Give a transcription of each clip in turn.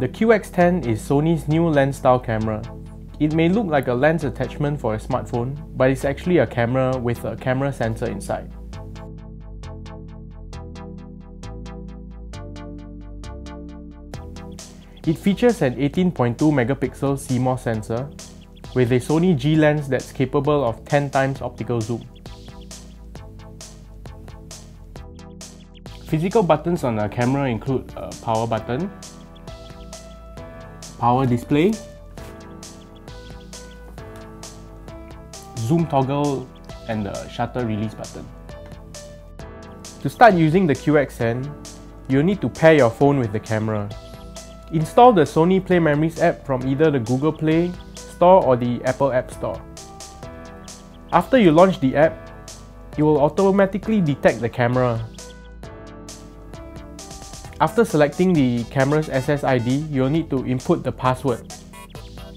The QX10 is Sony's new lens style camera. It may look like a lens attachment for a smartphone, but it's actually a camera with a camera sensor inside. It features an 18.2 megapixel CMOS sensor with a Sony G lens that's capable of 10 times optical zoom. Physical buttons on the camera include a power button, power display, zoom toggle and the shutter release button. To start using the QX10, you'll need to pair your phone with the camera. Install the Sony Play Memories app from either the Google Play Store or the Apple App Store. After you launch the app, it will automatically detect the camera. After selecting the camera's SSID, you'll need to input the password.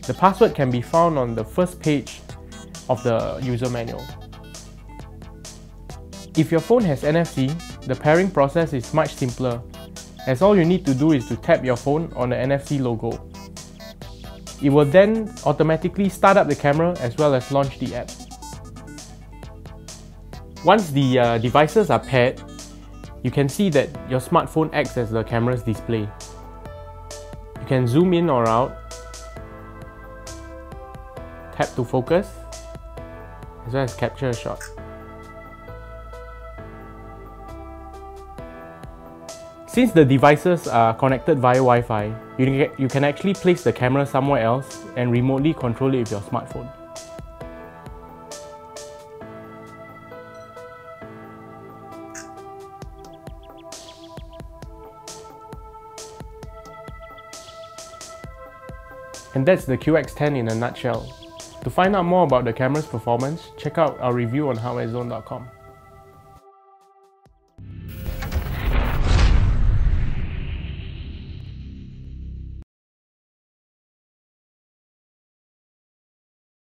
The password can be found on the first page of the user manual. If your phone has NFC, the pairing process is much simpler, as all you need to do is to tap your phone on the NFC logo. It will then automatically start up the camera as well as launch the app. Once the uh, devices are paired, you can see that your smartphone acts as the camera's display. You can zoom in or out, tap to focus, as well as capture a shot. Since the devices are connected via Wi-Fi, you, can actually place the camera somewhere else and remotely control it with your smartphone. And that's the QX10 in a nutshell. To find out more about the camera's performance, check out our review on hardwarezone.com.